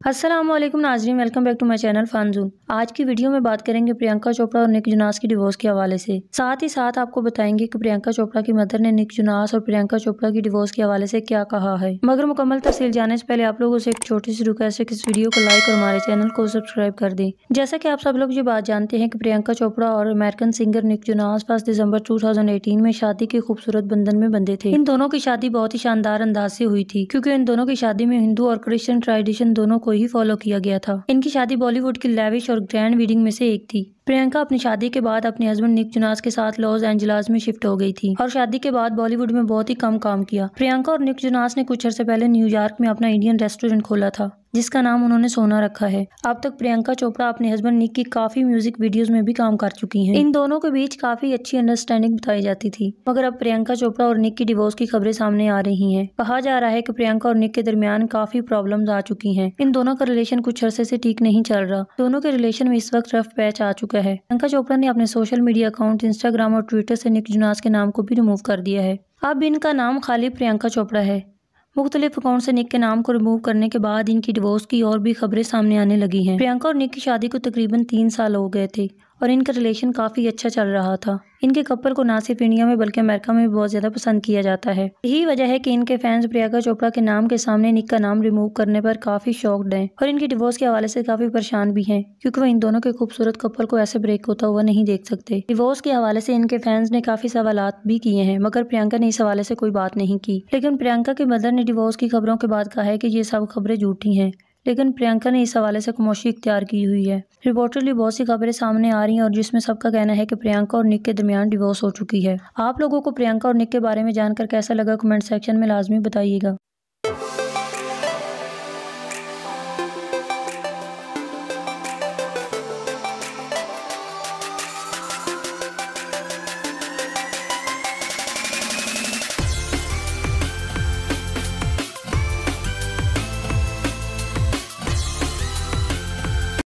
असलम नाजरीन welcome back to my channel फानजून आज की वीडियो में बात करेंगे प्रियंका चोपड़ा और निक जुनास की डिवोर्स के हवाले से। साथ ही साथ आपको बताएँगे कि प्रियंका चोपड़ा की मदर ने निक जुनास और प्रियंका चोपड़ा की डिवोर्स के हवाले से क्या कहा है। मगर मुकम्मल तफसील जाने से पहले आप लोगों से एक छोटी सी रिक्वेस्ट है इस वीडियो को लाइक और हमारे चैनल को सब्सक्राइब कर दें। जैसा की आप सब लोग ये बात जानते हैं की प्रियंका चोपड़ा और अमेरिकन सिंगर निक जुनास पास दिसंबर टू में शादी के खूबसूरत बंधन में बंधे थे। इन दोनों की शादी बहुत ही शानदार अंदाज से हुई थी, क्योंकि इन दोनों की शादी में हिंदू और क्रिश्चियन ट्रेडिशन दोनों को ही फॉलो किया गया था। इनकी शादी बॉलीवुड की लैविश और ग्रैंड वेडिंग में से एक थी। प्रियंका अपनी शादी के बाद अपने हस्बैंड निक जुनास के साथ लॉस एंजलास में शिफ्ट हो गई थी। और शादी के बाद बॉलीवुड में बहुत ही कम काम किया। प्रियंका और निक जुनास ने कुछ अर्से पहले न्यूयॉर्क में अपना इंडियन रेस्टोरेंट खोला था, जिसका नाम उन्होंने सोना रखा है। अब तक प्रियंका चोपड़ा अपने हस्बैंड निक की काफ़ी म्यूज़िक वीडियोस में भी काम कर चुकी हैं। इन दोनों के बीच काफ़ी अच्छी अंडरस्टैंडिंग बताई जाती थी। मगर अब प्रियंका चोपड़ा और निक की डिवोर्स की खबरें सामने आ रही हैं। कहा जा रहा है कि प्रियंका और निक के दरमियान काफ़ी प्रॉब्लम्स आ चुकी हैं। इन दोनों का रिलेशन कुछ अरसे से ठीक नहीं चल रहा। दोनों के रिलेशन में इस वक्त रफ पैच आ चुका है। प्रियंका चोपड़ा ने अपने सोशल मीडिया अकाउंट इंस्टाग्राम और ट्विटर से निक जुनास के नाम को भी रिमूव कर दिया है। अब इनका नाम खाली प्रियंका चोपड़ा है। मुख्तलिफ़ अकाउंट से निक के नाम को रिमूव करने के बाद इनकी डिवोर्स की और भी खबरें सामने आने लगी हैं। प्रियंका और निक की शादी को तकरीबन तीन साल हो गए थे। और इनका रिलेशन काफ़ी अच्छा चल रहा था। इनके कपल को ना सिर्फ़ इंडिया में, बल्कि अमेरिका में भी बहुत ज़्यादा पसंद किया जाता है। यही वजह है कि इनके फैंस प्रियंका चोपड़ा के नाम के सामने निक का नाम रिमूव करने पर काफ़ी शॉक्ड हैं। और इनके डिवोर्स के हवाले से काफ़ी परेशान भी हैं, क्योंकि वो इन दोनों के खूबसूरत कपल को ऐसे ब्रेक होता हुआ नहीं देख सकते। डिवोर्स के हवाले से इनके फैंस ने काफ़ी सवाल भी किए हैं, मगर प्रियंका ने इस हवाले से कोई बात नहीं की। लेकिन प्रियंका के मदर ने डिवोर्स की खबरों के बाद कहा है कि ये सब खबरें झूठी हैं। लेकिन प्रियंका ने इस हवाले से खामोशी इख्तियार की हुई है। रिपोर्टरली बहुत सी खबरें सामने आ रही हैं और जिसमें सबका कहना है कि प्रियंका और निक के दरमियान डिवोर्स हो चुकी है। आप लोगों को प्रियंका और निक के बारे में जानकर कैसा लगा? कमेंट सेक्शन में लाजमी बताइएगा।